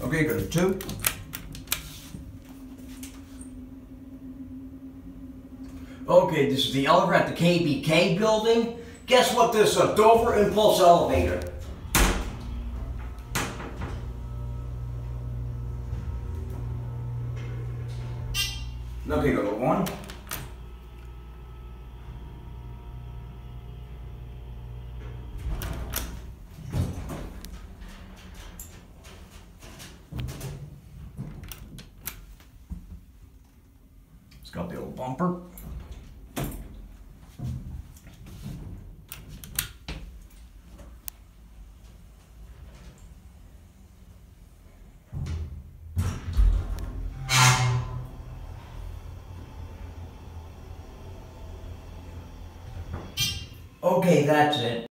Okay, go to two. Okay, this is the elevator at the KBK building. Guess what? This is a Dover Impulse elevator. Okay, go to one. It's got the old bumper. Okay, that's it.